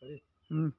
好嗯。